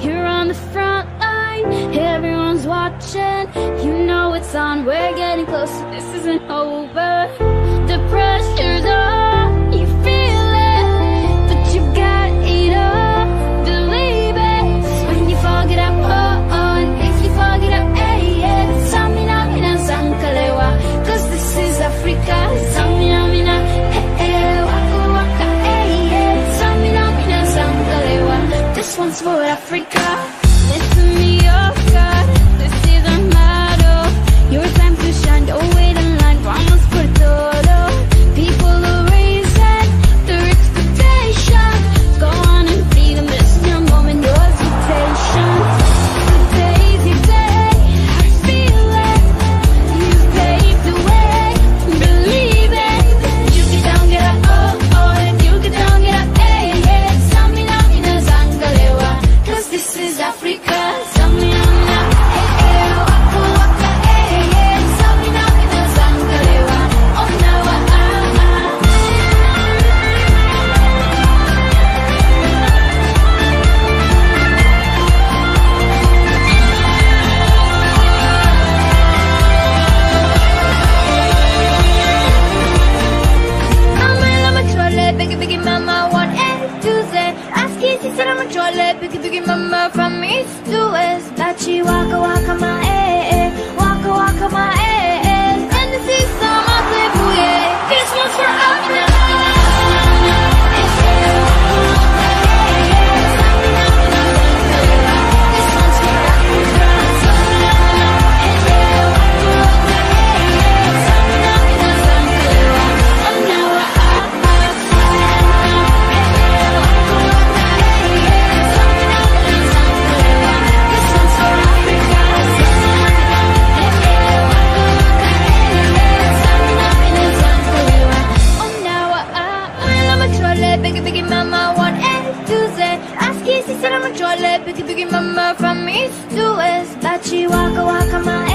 You're on the front line, everyone's watching. You know it's on, we're getting closer, this isn't over. This one's for Africa. skin, she said I'm a troll Because you mama, from east to west. That she walk, walk on my ass said I'm a trolley, biggie, biggie mama from east to west. Bachi, waka, waka, my